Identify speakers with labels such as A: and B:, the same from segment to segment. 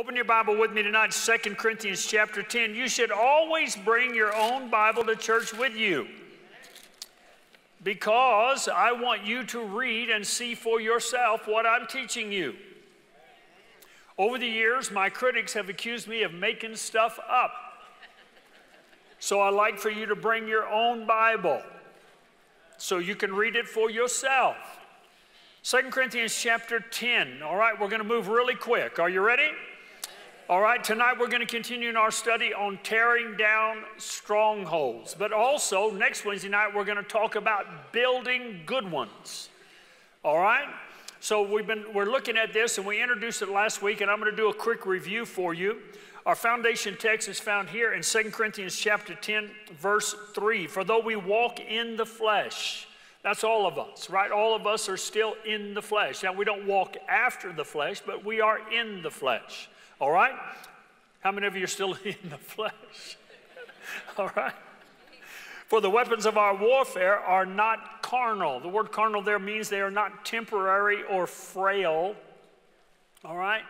A: Open your Bible with me tonight, 2 Corinthians chapter 10. You should always bring your own Bible to church with you because I want you to read and see for yourself what I'm teaching you. Over the years, my critics have accused me of making stuff up. So I like for you to bring your own Bible so you can read it for yourself. 2 Corinthians chapter 10. All right, we're going to move really quick. Are you ready? All right, tonight we're going to continue in our study on tearing down strongholds. But also, next Wednesday night, we're going to talk about building good ones. All right? So we've been we're looking at this and we introduced it last week, and I'm going to do a quick review for you. Our foundation text is found here in 2 Corinthians chapter 10, verse 3. For though we walk in the flesh, that's all of us, right? All of us are still in the flesh. Now, we don't walk after the flesh, but we are in the flesh. All right? How many of you are still in the flesh? All right? For the weapons of our warfare are not carnal. The word carnal there means they are not temporary or frail. All right?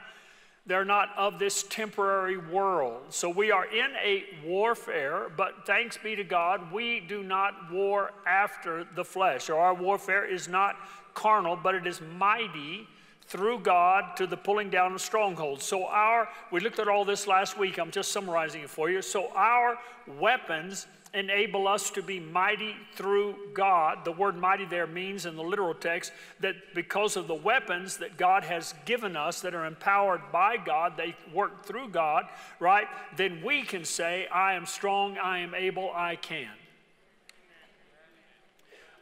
A: They're not of this temporary world. So we are in a warfare, but thanks be to God, we do not war after the flesh. Or our warfare is not carnal, but it is mighty through God to the pulling down of strongholds. So, our, we looked at all this last week, I'm just summarizing it for you. So, our weapons enable us to be mighty through God. The word mighty there means in the literal text that because of the weapons that God has given us that are empowered by God, they work through God, right? Then we can say, I am strong, I am able, I can.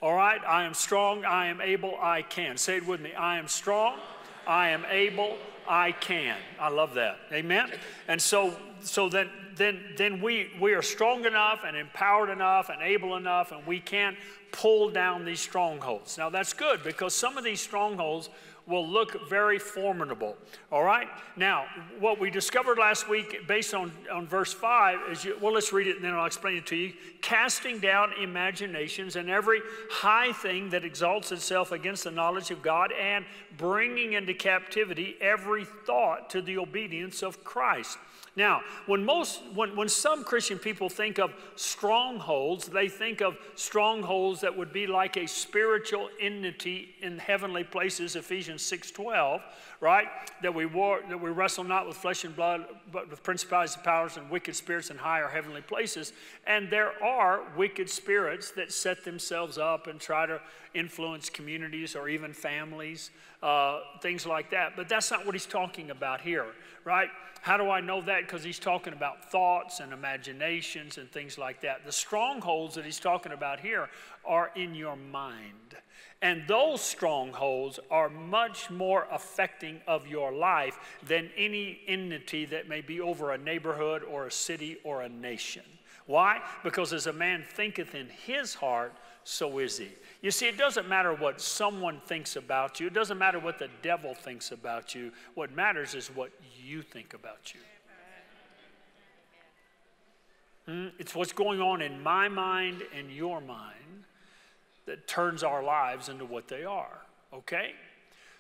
A: All right, I am strong, I am able, I can. Say it with me. I am strong, I am able, I can. I love that. Amen. And so so then then then we we are strong enough and empowered enough and able enough and we can pull down these strongholds. Now that's good because some of these strongholds will look very formidable. All right? Now, what we discovered last week based on, on verse 5 is, you, well, let's read it and then I'll explain it to you. Casting down imaginations and every high thing that exalts itself against the knowledge of God and bringing into captivity every thought to the obedience of Christ. Now, when most, when, when some Christian people think of strongholds, they think of strongholds that would be like a spiritual enmity in heavenly places, Ephesians 6:12, right? That we war, that we wrestle not with flesh and blood, but with principalities and powers and wicked spirits in higher heavenly places. And there are wicked spirits that set themselves up and try to influence communities or even families, uh, things like that. But that's not what he's talking about here, right? How do I know that? Because he's talking about thoughts and imaginations and things like that. The strongholds that he's talking about here are in your mind. And those strongholds are much more affecting of your life than any enmity that may be over a neighborhood or a city or a nation. Why? Because as a man thinketh in his heart, so is he. You see, it doesn't matter what someone thinks about you, it doesn't matter what the devil thinks about you. What matters is what you think about you. Hmm? It's what's going on in my mind and your mind that turns our lives into what they are, okay?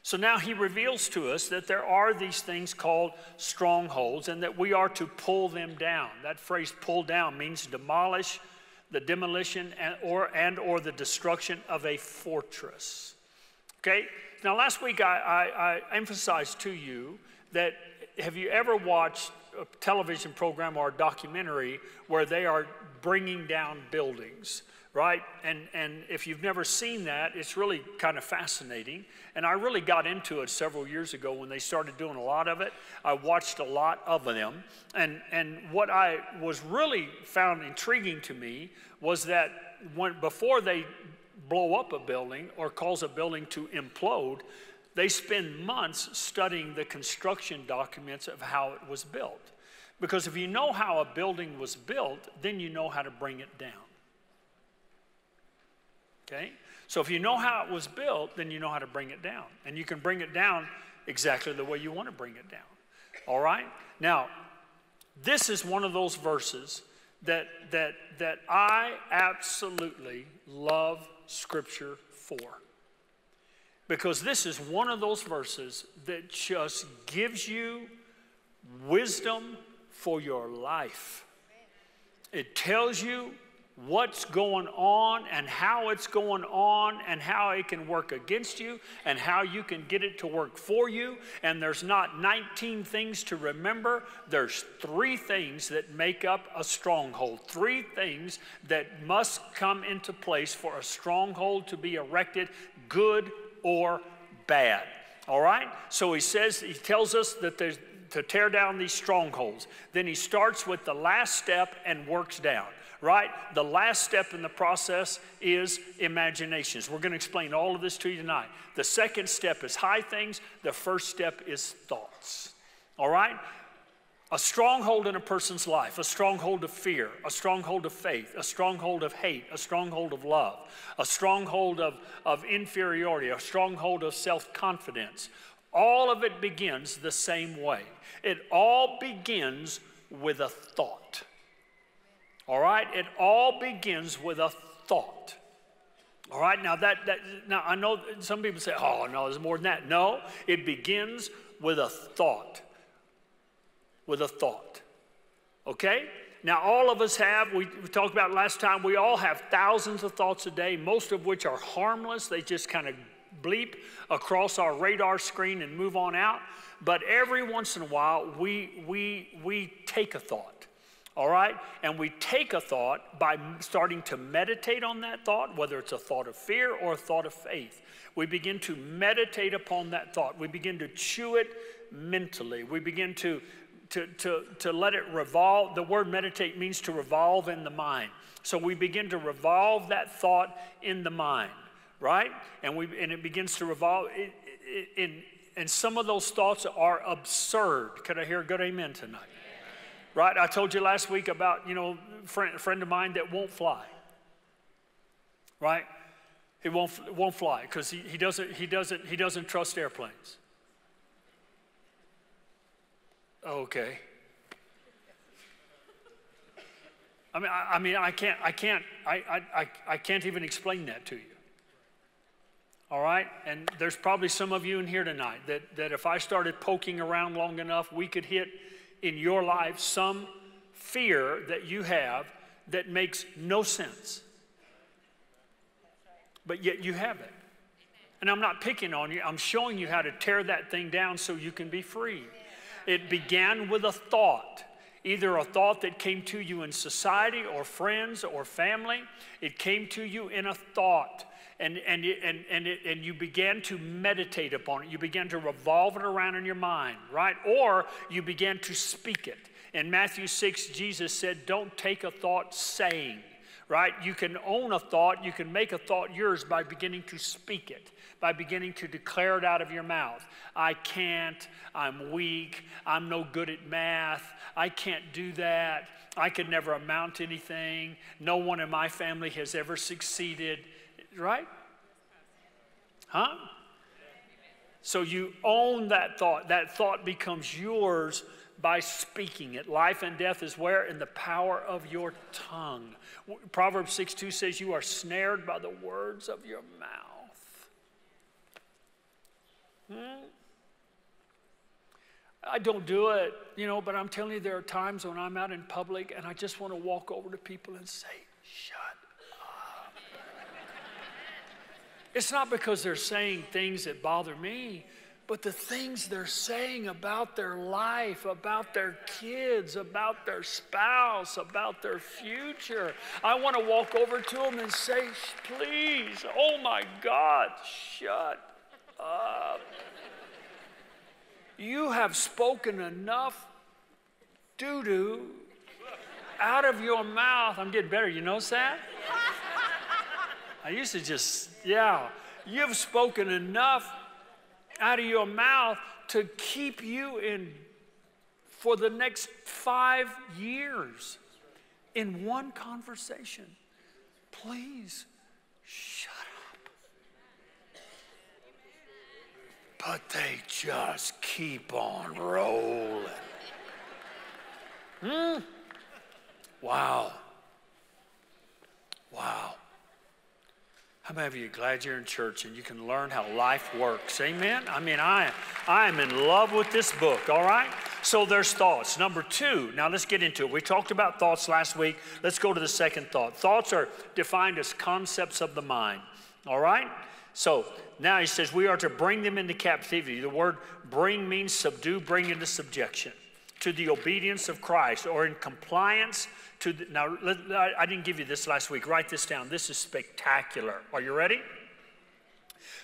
A: So now he reveals to us that there are these things called strongholds and that we are to pull them down. That phrase pull down means demolish, the demolition and or, and or the destruction of a fortress. Okay? Now last week I, I, I emphasized to you that have you ever watched a television program or a documentary where they are bringing down buildings? Right? And, and if you've never seen that, it's really kind of fascinating. And I really got into it several years ago when they started doing a lot of it. I watched a lot of them. And, and what I was really found intriguing to me was that when, before they blow up a building or cause a building to implode, they spend months studying the construction documents of how it was built. Because if you know how a building was built, then you know how to bring it down. Okay? So if you know how it was built, then you know how to bring it down. And you can bring it down exactly the way you want to bring it down. All right? Now, this is one of those verses that that that I absolutely love scripture for. Because this is one of those verses that just gives you wisdom for your life. It tells you what's going on and how it's going on and how it can work against you and how you can get it to work for you. And there's not 19 things to remember, there's three things that make up a stronghold. Three things that must come into place for a stronghold to be erected, good or bad. All right? So he says, he tells us that there's to tear down these strongholds. Then he starts with the last step and works down right? The last step in the process is imaginations. We're going to explain all of this to you tonight. The second step is high things, the first step is thoughts. All right? A stronghold in a person's life, a stronghold of fear, a stronghold of faith, a stronghold of hate, a stronghold of love, a stronghold of, of inferiority, a stronghold of self confidence. All of it begins the same way. It all begins with a thought. All right? It all begins with a thought. All right, now that, that now I know some people say, oh no, there's more than that. No, it begins with a thought. With a thought. Okay? Now all of us have, we, we talked about last time, we all have thousands of thoughts a day, most of which are harmless. They just kind of bleep across our radar screen and move on out. But every once in a while, we, we, we take a thought all right? And we take a thought by starting to meditate on that thought, whether it's a thought of fear or a thought of faith. We begin to meditate upon that thought. We begin to chew it mentally. We begin to, to, to, to let it revolve. The word meditate means to revolve in the mind. So we begin to revolve that thought in the mind, right? And, we, and it begins to revolve. In, and some of those thoughts are absurd. Could I hear a good amen tonight? Right? I told you last week about, you know, friend, a friend of mine that won't fly. Right? He won't, won't fly because he, he, doesn't, he, doesn't, he doesn't trust airplanes. Okay. I mean, I, I, mean, I can't, I can't, I, I, I can't even explain that to you. All right? And there's probably some of you in here tonight that, that if I started poking around long enough, we could hit in your life some fear that you have that makes no sense. But yet you have it. And I'm not picking on you, I'm showing you how to tear that thing down so you can be free. It began with a thought either a thought that came to you in society or friends or family. It came to you in a thought and, and, and, and, it, and you began to meditate upon it. You began to revolve it around in your mind, right? Or you began to speak it. In Matthew 6, Jesus said, Don't take a thought saying, right? You can own a thought, you can make a thought yours by beginning to speak it, by beginning to declare it out of your mouth. I can't, I'm weak, I'm no good at math, I can't do that, I could never amount to anything, no one in my family has ever succeeded right? Huh? So you own that thought. That thought becomes yours by speaking it. Life and death is where? In the power of your tongue. Proverbs 6 2 says, You are snared by the words of your mouth. Hmm? I don't do it, you know, but I'm telling you, there are times when I'm out in public and I just want to walk over to people and say, Shut It's not because they're saying things that bother me, but the things they're saying about their life, about their kids, about their spouse, about their future. I want to walk over to them and say, please, oh my God, shut up. You have spoken enough doo doo out of your mouth. I'm getting better. You notice that? I used to just, yeah, you've spoken enough out of your mouth to keep you in for the next five years in one conversation. Please shut up. But they just keep on rolling. Hmm? Wow. Wow. How many of you glad you're in church and you can learn how life works? Amen? I mean, I, I am in love with this book, all right? So there's thoughts. Number two, now let's get into it. We talked about thoughts last week. Let's go to the second thought. Thoughts are defined as concepts of the mind, all right? So now he says we are to bring them into captivity. The word bring means subdue, bring into subjection to the obedience of Christ or in compliance to the, now I didn't give you this last week. Write this down. This is spectacular. Are you ready?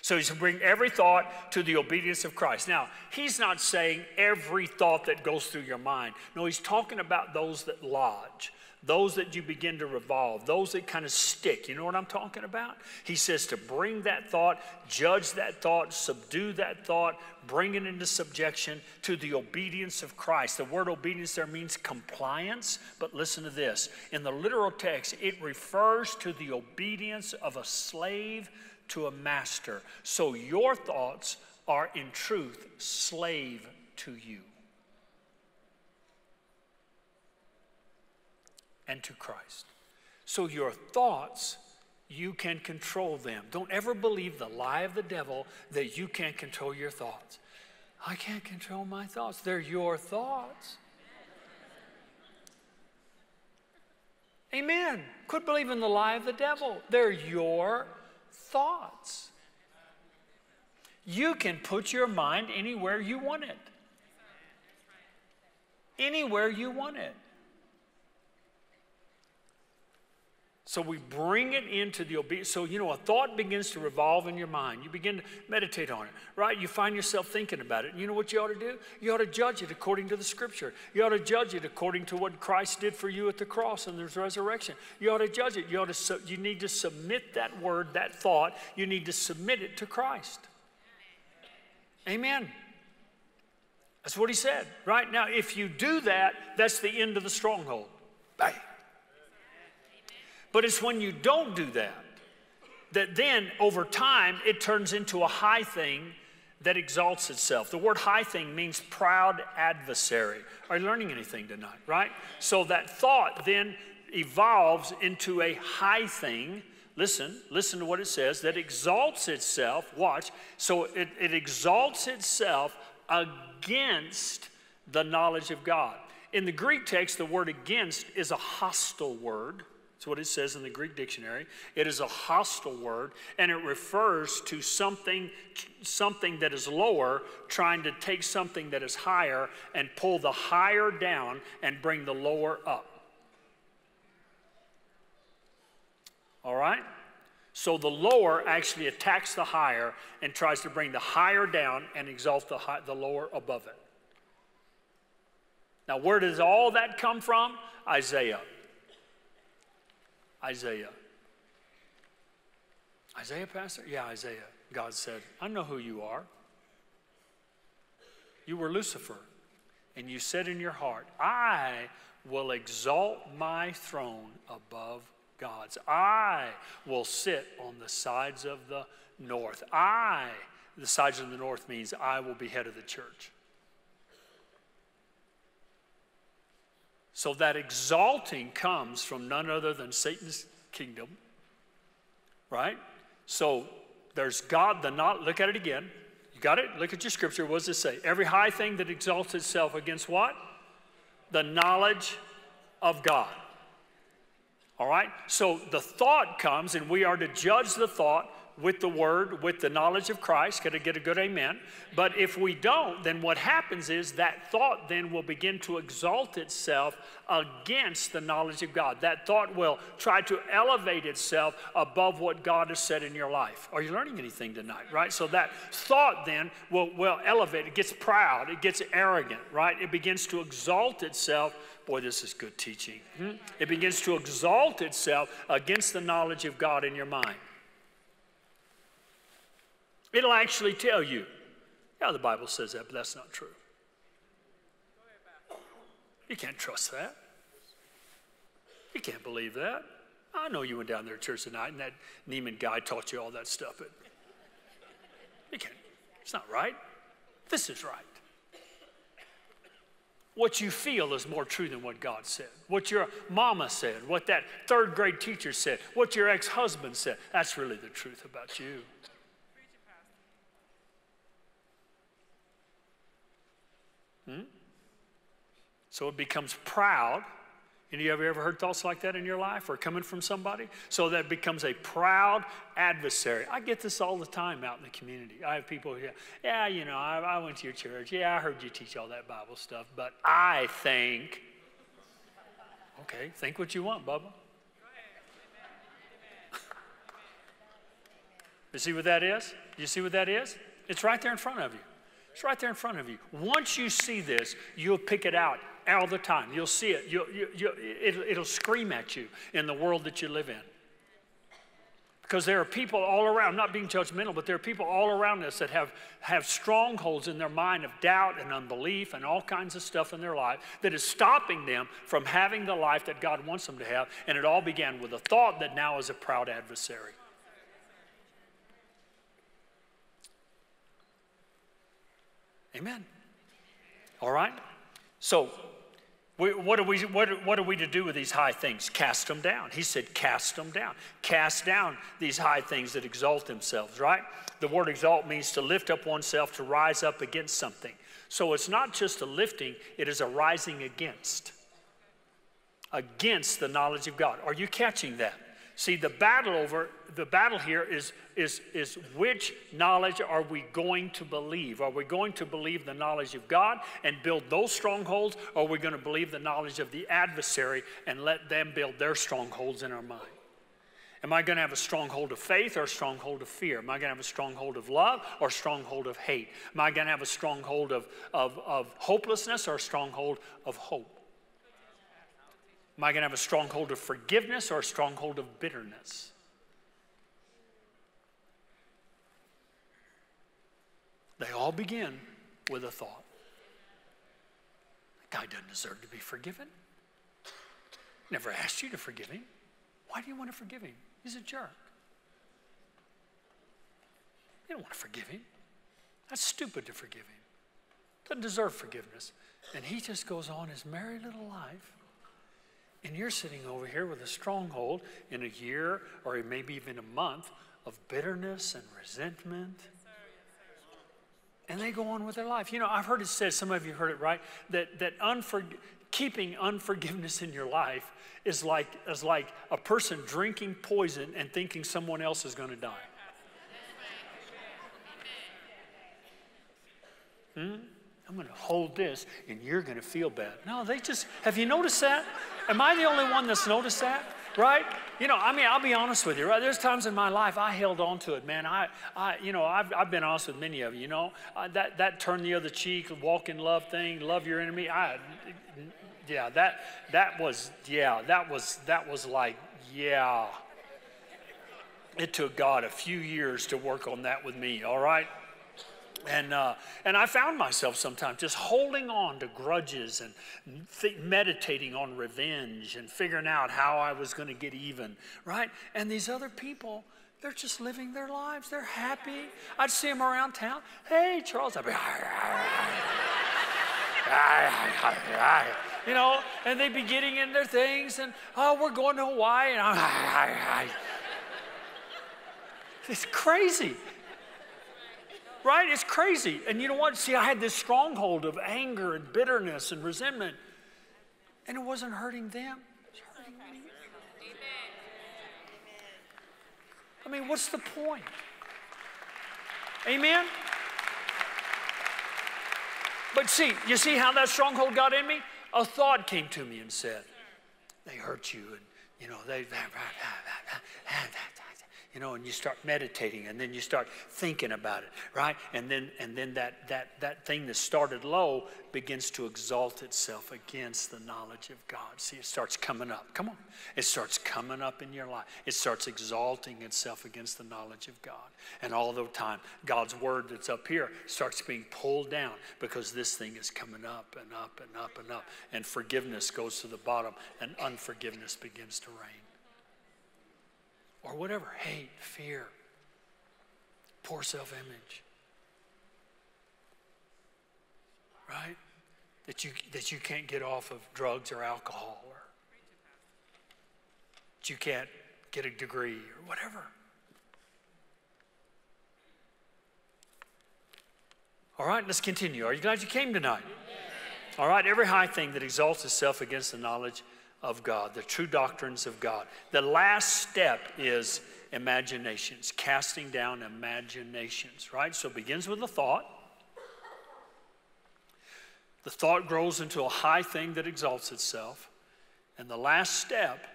A: So he's bring every thought to the obedience of Christ. Now, he's not saying every thought that goes through your mind. No, he's talking about those that lodge those that you begin to revolve, those that kind of stick. You know what I'm talking about? He says to bring that thought, judge that thought, subdue that thought, bring it into subjection to the obedience of Christ. The word obedience there means compliance, but listen to this. In the literal text, it refers to the obedience of a slave to a master. So your thoughts are in truth slave to you. And to Christ. So your thoughts, you can control them. Don't ever believe the lie of the devil that you can't control your thoughts. I can't control my thoughts. They're your thoughts. Amen. Quit believing the lie of the devil. They're your thoughts. You can put your mind anywhere you want it. Anywhere you want it. So we bring it into the obedience. So, you know, a thought begins to revolve in your mind. You begin to meditate on it, right? You find yourself thinking about it. And you know what you ought to do? You ought to judge it according to the scripture. You ought to judge it according to what Christ did for you at the cross and the resurrection. You ought to judge it. You, ought to, you need to submit that word, that thought, you need to submit it to Christ. Amen. That's what he said, right? Now, if you do that, that's the end of the stronghold. Bang. But it's when you don't do that that then over time it turns into a high thing that exalts itself. The word high thing means proud adversary. Are you learning anything tonight, right? So that thought then evolves into a high thing. Listen, listen to what it says that exalts itself. Watch. So it, it exalts itself against the knowledge of God. In the Greek text, the word against is a hostile word. That's what it says in the Greek dictionary. It is a hostile word, and it refers to something, something that is lower, trying to take something that is higher and pull the higher down and bring the lower up. All right? So the lower actually attacks the higher and tries to bring the higher down and exalt the, high, the lower above it. Now, where does all that come from? Isaiah. Isaiah. Isaiah, Pastor? Yeah, Isaiah. God said, I know who you are. You were Lucifer, and you said in your heart, I will exalt my throne above God's. I will sit on the sides of the north. I, the sides of the north means I will be head of the church. So that exalting comes from none other than Satan's kingdom, right? So there's God, the not, look at it again. You got it? Look at your scripture. What does it say? Every high thing that exalts itself against what? The knowledge of God. All right? So the thought comes, and we are to judge the thought with the word, with the knowledge of Christ. Got to get a good amen. But if we don't, then what happens is that thought then will begin to exalt itself against the knowledge of God. That thought will try to elevate itself above what God has said in your life. Are you learning anything tonight, right? So that thought then will, will elevate. It gets proud, it gets arrogant, right? It begins to exalt itself. Boy, this is good teaching. Hmm? It begins to exalt itself against the knowledge of God in your mind. It'll actually tell you, yeah, the Bible says that, but that's not true. You can't trust that. You can't believe that. I know you went down there to church tonight and that Neiman guy taught you all that stuff, but you can't. It's not right. This is right. What you feel is more true than what God said. What your mama said, what that third grade teacher said, what your ex husband said. That's really the truth about you. Hmm? So it becomes proud. Any of you ever heard thoughts like that in your life or coming from somebody? So that becomes a proud adversary. I get this all the time out in the community. I have people here, yeah, you know, I, I went to your church. Yeah, I heard you teach all that Bible stuff, but I think, okay, think what you want, Bubba. you see what that is? You see what that is? It's right there in front of you. It's right there in front of you. Once you see this, you'll pick it out all the time. You'll see it. You'll, you, you, it'll, it'll scream at you in the world that you live in. Because there are people all around, not being judgmental, but there are people all around us that have, have strongholds in their mind of doubt and unbelief and all kinds of stuff in their life that is stopping them from having the life that God wants them to have. And it all began with a thought that now is a proud adversary. Amen. All right? So, what, are we, what, what are we to do with these high things? Cast them down. He said, cast them down. Cast down these high things that exalt themselves, right? The word exalt means to lift up oneself, to rise up against something. So it's not just a lifting, it is a rising against. Against the knowledge of God. Are you catching that? See, the battle over the battle here is, is, is which knowledge are we going to believe? Are we going to believe the knowledge of God and build those strongholds, or are we going to believe the knowledge of the adversary and let them build their strongholds in our mind? Am I going to have a stronghold of faith or a stronghold of fear? Am I going to have a stronghold of love or a stronghold of hate? Am I going to have a stronghold of, of, of hopelessness or a stronghold of hope? Am I going to have a stronghold of forgiveness or a stronghold of bitterness? They all begin with a thought. That guy doesn't deserve to be forgiven. Never asked you to forgive him. Why do you want to forgive him? He's a jerk. You don't want to forgive him. That's stupid to forgive him. Doesn't deserve forgiveness. And he just goes on his merry little life and you're sitting over here with a stronghold in a year or maybe even a month of bitterness and resentment. And they go on with their life. You know, I've heard it said, some of you heard it right, that, that keeping unforgiveness in your life is like, is like a person drinking poison and thinking someone else is going to die. Hmm? I'm going to hold this and you're going to feel bad. No, they just, have you noticed that? Am I the only one that's noticed that? Right? You know, I mean, I'll be honest with you, right? There's times in my life I held on to it, man. I, I you know, I've, I've been honest with many of you, you know, uh, that, that turn the other cheek, walk in love thing, love your enemy. I, yeah, that, that was, yeah, that was, that was like, yeah. It took God a few years to work on that with me, all right? And, uh, and I found myself sometimes just holding on to grudges and th- meditating on revenge and figuring out how I was going to get even, right? And these other people, they're just living their lives. They're happy. I'd see them around town. Hey, Charles. I'd be, you know, and they'd be getting in their things and, oh, we're going to Hawaii. And I'm, it's crazy right? It's crazy. And you know what? See, I had this stronghold of anger and bitterness and resentment, and it wasn't hurting them. Was hurting me. I mean, what's the point? Amen? But see, you see how that stronghold got in me? A thought came to me and said, they hurt you and, you know, they, you know, and you start meditating and then you start thinking about it, right? And then and then that that that thing that started low begins to exalt itself against the knowledge of God. See, it starts coming up. Come on. It starts coming up in your life. It starts exalting itself against the knowledge of God. And all the time, God's word that's up here starts being pulled down because this thing is coming up and up and up and up. And forgiveness goes to the bottom and unforgiveness begins to reign or whatever hate, fear, poor self image. Right? that you, that you can't get off of drugs or alcohol or that you can't get a degree or whatever. All right, let's continue. Are you glad you came tonight? All right, every high thing that exalts itself against the knowledge of God, the true doctrines of God. The last step is imaginations, casting down imaginations, right? So it begins with a thought. The thought grows into a high thing that exalts itself. And the last step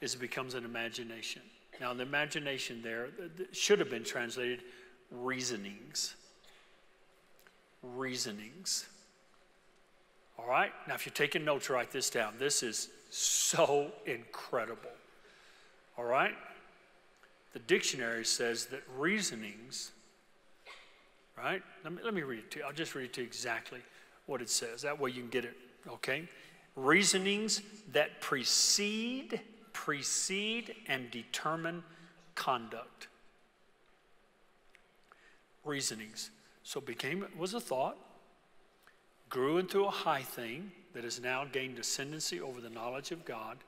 A: is it becomes an imagination. Now, the imagination there should have been translated reasonings. Reasonings. All right? Now, if you're taking notes, write this down. This is so incredible. All right? The dictionary says that reasonings, right? Let me, let me read it to you. I'll just read it to you exactly what it says. That way you can get it, okay? Reasonings that precede, precede, and determine conduct. Reasonings. So became it was a thought, grew into a high thing that has now gained ascendancy over the knowledge of God.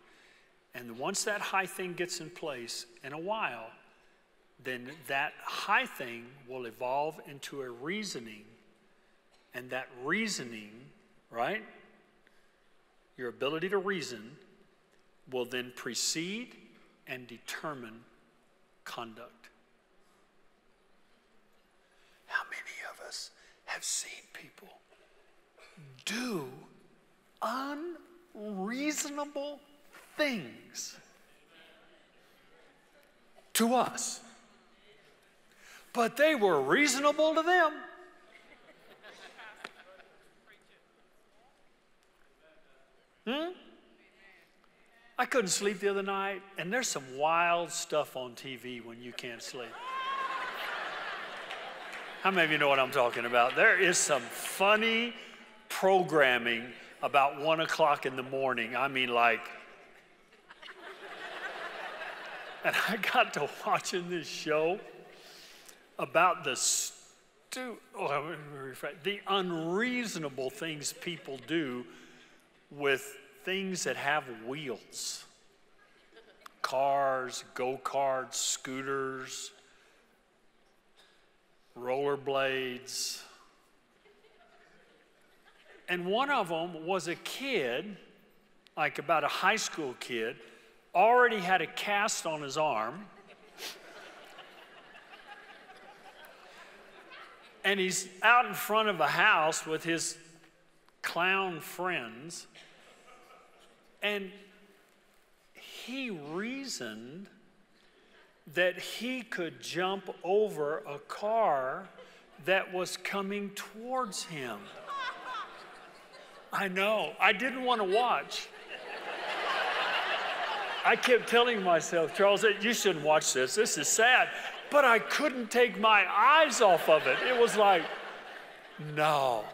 A: And once that high thing gets in place, in a while, then that high thing will evolve into a reasoning and that reasoning, right? Your ability to reason will then precede and determine conduct. How many of us have seen people do unreasonable things to us? But they were reasonable to them. Hmm? I couldn't sleep the other night, and there's some wild stuff on TV when you can't sleep. How many of you know what I'm talking about? There is some funny programming about one o'clock in the morning. I mean, like, and I got to watching this show about the stu- oh, the unreasonable things people do with things that have wheels cars, go karts, scooters, rollerblades. And one of them was a kid, like about a high school kid, already had a cast on his arm. and he's out in front of a house with his clown friends, and he reasoned that he could jump over a car that was coming towards him. I know. I didn't want to watch. I kept telling myself, Charles, you shouldn't watch this. This is sad. But I couldn't take my eyes off of it. It was like, no.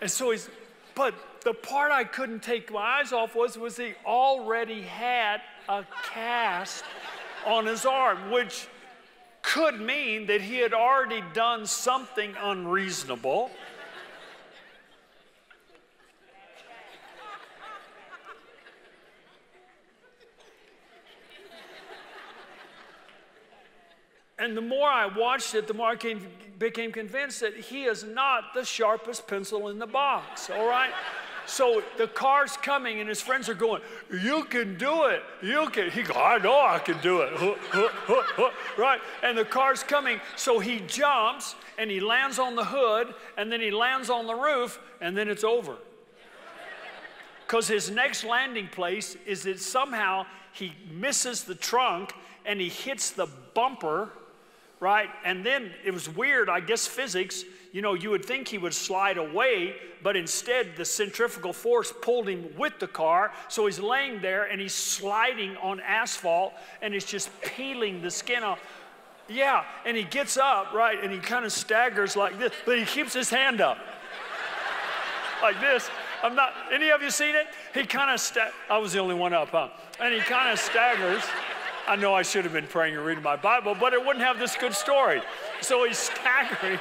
A: And so he's, but the part I couldn't take my eyes off was, was he already had a cast on his arm, which could mean that he had already done something unreasonable. And the more I watched it, the more I came, became convinced that he is not the sharpest pencil in the box, all right? So the car's coming, and his friends are going, You can do it. You can. He goes, I know I can do it. right? And the car's coming. So he jumps and he lands on the hood, and then he lands on the roof, and then it's over. Because his next landing place is that somehow he misses the trunk and he hits the bumper right? And then it was weird, I guess physics, you know, you would think he would slide away, but instead the centrifugal force pulled him with the car. So he's laying there and he's sliding on asphalt and it's just peeling the skin off. Yeah, and he gets up, right, and he kind of staggers like this, but he keeps his hand up like this. I'm not, any of you seen it? He kind of, sta- I was the only one up, huh? And he kind of staggers. I know I should have been praying and reading my Bible, but it wouldn't have this good story. So he's staggering.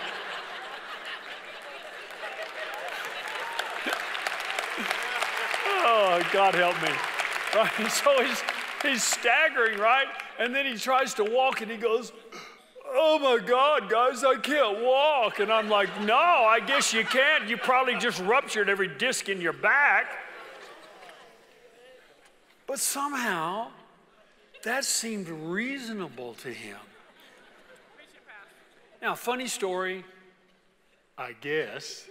A: Oh, God help me. Right? So he's, he's staggering, right? And then he tries to walk and he goes, Oh my God, guys, I can't walk. And I'm like, No, I guess you can't. You probably just ruptured every disc in your back. But somehow, that seemed reasonable to him. Now, funny story, I guess.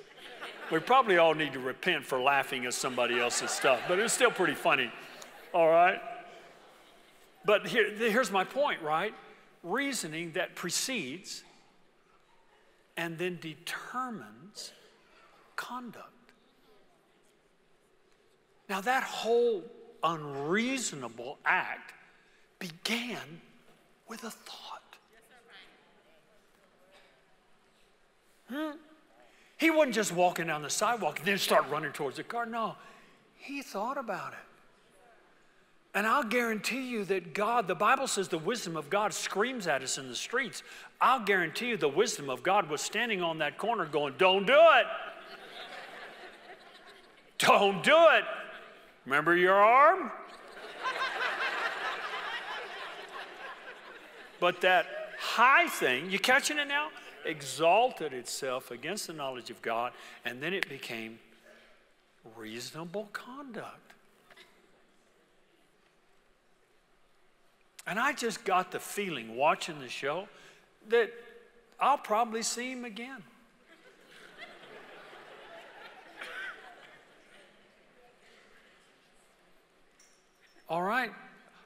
A: We probably all need to repent for laughing at somebody else's stuff, but it's still pretty funny. All right? But here, here's my point, right? Reasoning that precedes and then determines conduct. Now, that whole unreasonable act began with a thought. Hmm? He wasn't just walking down the sidewalk and then start running towards the car. No, he thought about it. And I'll guarantee you that God, the Bible says the wisdom of God screams at us in the streets. I'll guarantee you the wisdom of God was standing on that corner going, Don't do it. Don't do it. Remember your arm? But that high thing, you catching it now? Exalted itself against the knowledge of God, and then it became reasonable conduct. And I just got the feeling watching the show that I'll probably see him again. All right?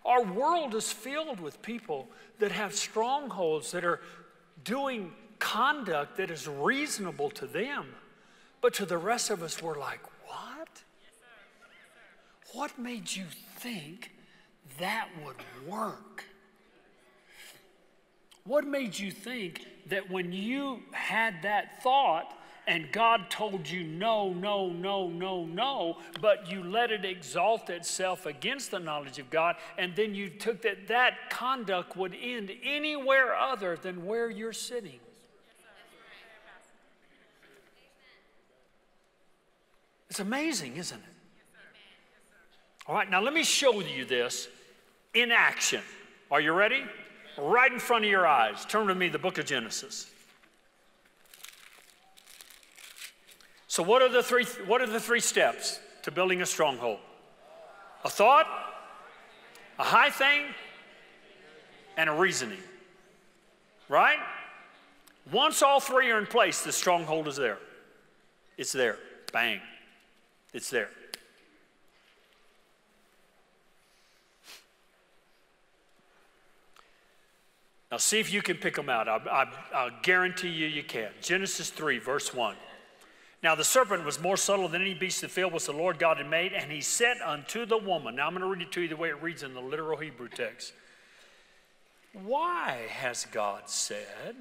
A: Our world is filled with people that have strongholds that are doing conduct that is reasonable to them. But to the rest of us, we're like, what? What made you think that would work? What made you think that when you had that thought and God told you no, no, no, no, no, but you let it exalt itself against the knowledge of God, and then you took that that conduct would end anywhere other than where you're sitting? It's amazing, isn't it? All right, now let me show you this in action. Are you ready? Right in front of your eyes. Turn to me, the book of Genesis. So, what are the three, what are the three steps to building a stronghold? A thought, a high thing, and a reasoning. Right? Once all three are in place, the stronghold is there. It's there. Bang. It's there. Now, see if you can pick them out. I, I, I guarantee you, you can. Genesis 3, verse 1. Now, the serpent was more subtle than any beast of the field which the Lord God had made, and he said unto the woman. Now, I'm going to read it to you the way it reads in the literal Hebrew text. Why has God said,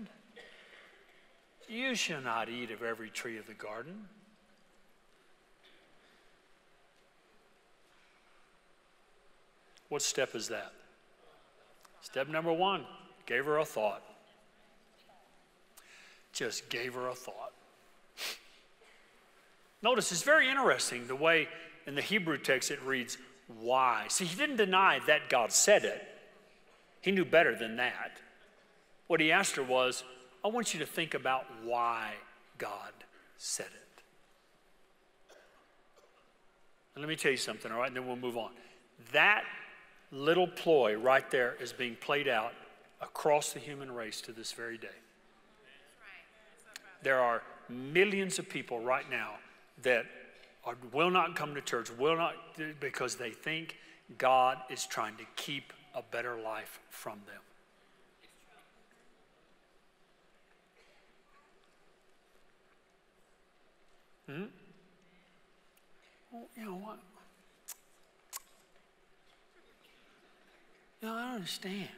A: You shall not eat of every tree of the garden? What step is that? Step number one Gave her a thought. Just gave her a thought. Notice it's very interesting the way in the Hebrew text it reads, why. See, he didn't deny that God said it, he knew better than that. What he asked her was, I want you to think about why God said it. And let me tell you something, all right, and then we'll move on. That little ploy right there is being played out across the human race to this very day. There are millions of people right now that are, will not come to church, will not, because they think God is trying to keep a better life from them. Hmm? Well, you know what? You know, I don't understand.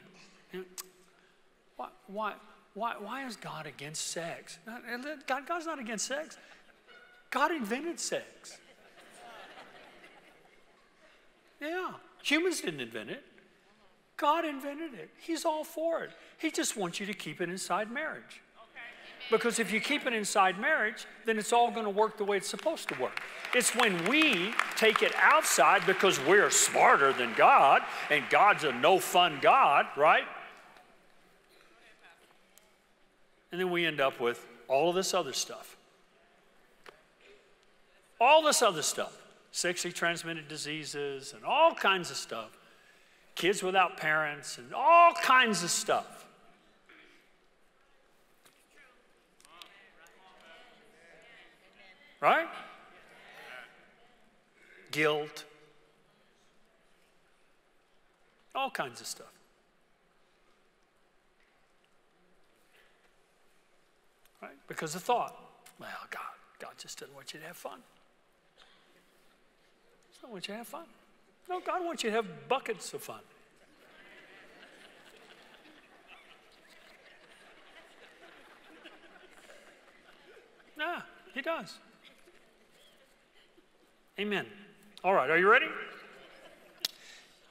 A: You know, why, why, why, why is God against sex? God, God's not against sex. God invented sex. Yeah, humans didn't invent it. God invented it. He's all for it. He just wants you to keep it inside marriage. Because if you keep it inside marriage, then it's all going to work the way it's supposed to work. It's when we take it outside because we're smarter than God and God's a no fun God, right? And then we end up with all of this other stuff. All this other stuff sexually transmitted diseases and all kinds of stuff, kids without parents, and all kinds of stuff. Right? Guilt. All kinds of stuff. Right? Because of thought. Well, God, God just doesn't want you to have fun. Doesn't want you to have fun. No, God wants you to have buckets of fun. Yeah, He does. Amen. All right, are you ready?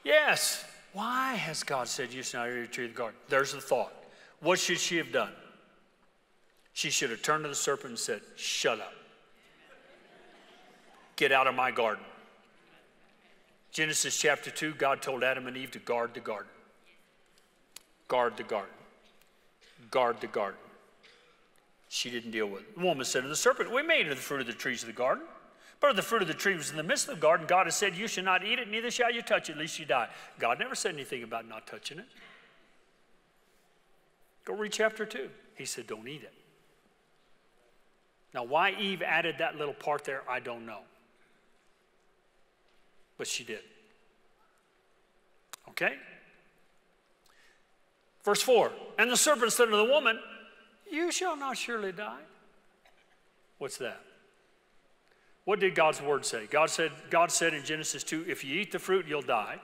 A: Yes. Why has God said you should not eat the tree of the garden? There's the thought. What should she have done? She should have turned to the serpent and said, Shut up. Get out of my garden. Genesis chapter 2, God told Adam and Eve to guard the garden. Guard the garden. Guard the garden. She didn't deal with it. The woman said to the serpent, We made of the fruit of the trees of the garden. But of the fruit of the tree was in the midst of the garden. God has said, You shall not eat it, neither shall you touch it, lest you die. God never said anything about not touching it. Go read chapter 2. He said, Don't eat it. Now, why Eve added that little part there, I don't know. But she did. Okay? Verse 4 And the serpent said to the woman, You shall not surely die. What's that? What did God's word say? God said, God said in Genesis 2, if you eat the fruit, you'll die.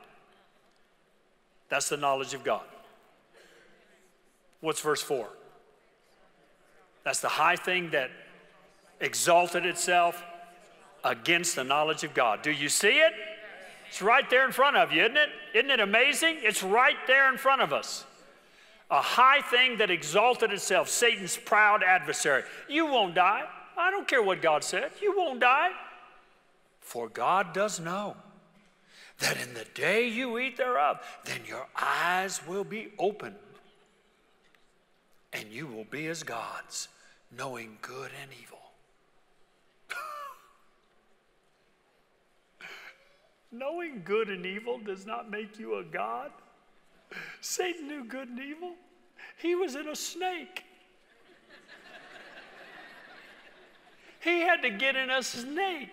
A: That's the knowledge of God. What's verse 4? That's the high thing that exalted itself against the knowledge of God. Do you see it? It's right there in front of you, isn't it? Isn't it amazing? It's right there in front of us. A high thing that exalted itself, Satan's proud adversary. You won't die. I don't care what God said. You won't die. For God does know that in the day you eat thereof, then your eyes will be opened, and you will be as gods, knowing good and evil. Knowing good and evil does not make you a god. Satan knew good and evil. He was in a snake. He had to get in a snake.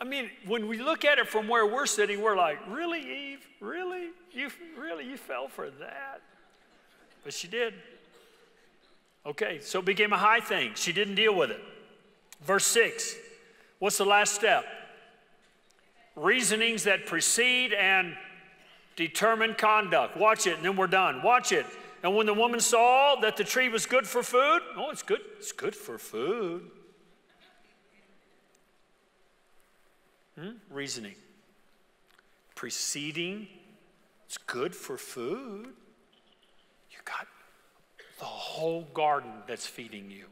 A: I mean, when we look at it from where we're sitting, we're like, really, Eve? Really? You really you fell for that? But she did. Okay, so it became a high thing. She didn't deal with it. Verse 6. What's the last step? Reasonings that precede and determine conduct. Watch it, and then we're done. Watch it. And when the woman saw that the tree was good for food, oh, it's good, it's good for food. Hmm? Reasoning. Preceding, it's good for food. You got the whole garden that's feeding you.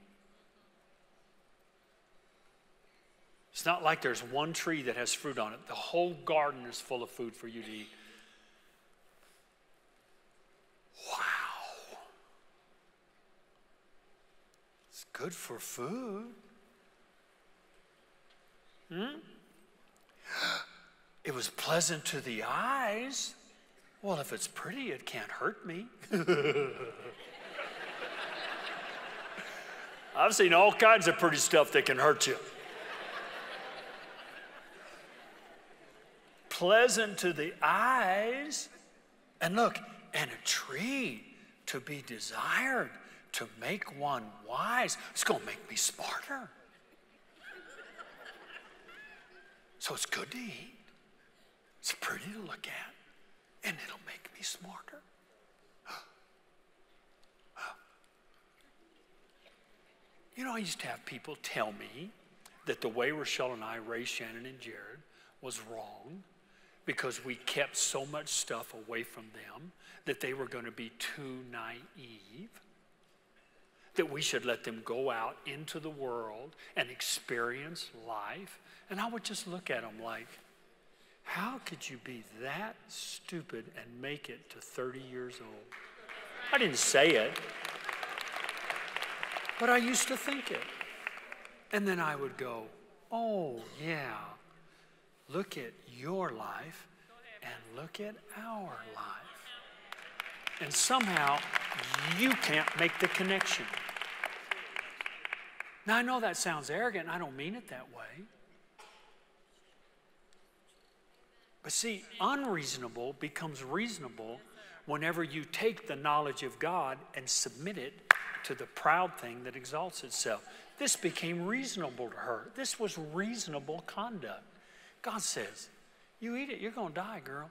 A: It's not like there's one tree that has fruit on it. The whole garden is full of food for you to eat. Wow. It's good for food. Hmm? It was pleasant to the eyes. Well, if it's pretty, it can't hurt me. I've seen all kinds of pretty stuff that can hurt you. Pleasant to the eyes. And look, and a tree to be desired to make one wise. It's going to make me smarter. So it's good to eat. It's pretty to look at. And it'll make me smarter. You know, I used to have people tell me that the way Rochelle and I raised Shannon and Jared was wrong because we kept so much stuff away from them that they were going to be too naive. That we should let them go out into the world and experience life. And I would just look at them like, how could you be that stupid and make it to 30 years old? I didn't say it, but I used to think it. And then I would go, oh, yeah, look at your life and look at our life. And somehow you can't make the connection. Now, I know that sounds arrogant, I don't mean it that way. But see, unreasonable becomes reasonable whenever you take the knowledge of God and submit it to the proud thing that exalts itself. This became reasonable to her. This was reasonable conduct. God says, You eat it, you're going to die, girl.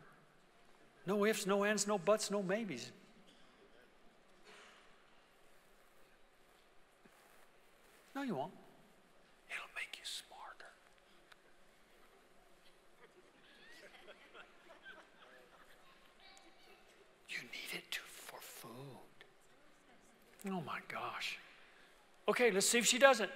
A: No ifs, no ands, no buts, no maybes. No, you won't. It'll make you smarter. You need it to, for food. Oh my gosh. Okay, let's see if she does it.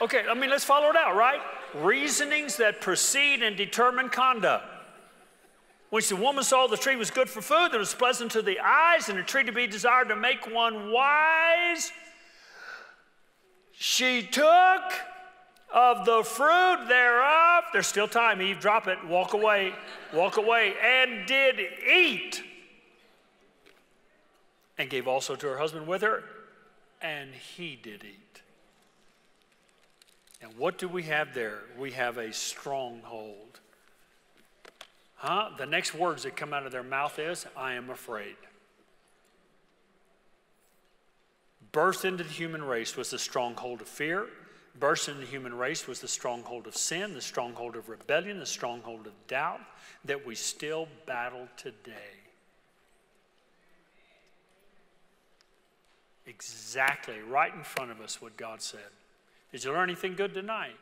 A: Okay, I mean, let's follow it out, right? Reasonings that precede and determine conduct. When the woman saw the tree was good for food, that was pleasant to the eyes, and a tree to be desired to make one wise, she took of the fruit thereof. There's still time, Eve, drop it, walk away, walk away, and did eat. And gave also to her husband with her, and he did eat. And what do we have there? We have a stronghold. Huh? The next words that come out of their mouth is, I am afraid. Birth into the human race was the stronghold of fear. Birth into the human race was the stronghold of sin, the stronghold of rebellion, the stronghold of doubt that we still battle today. Exactly right in front of us what God said. Did you learn anything good tonight?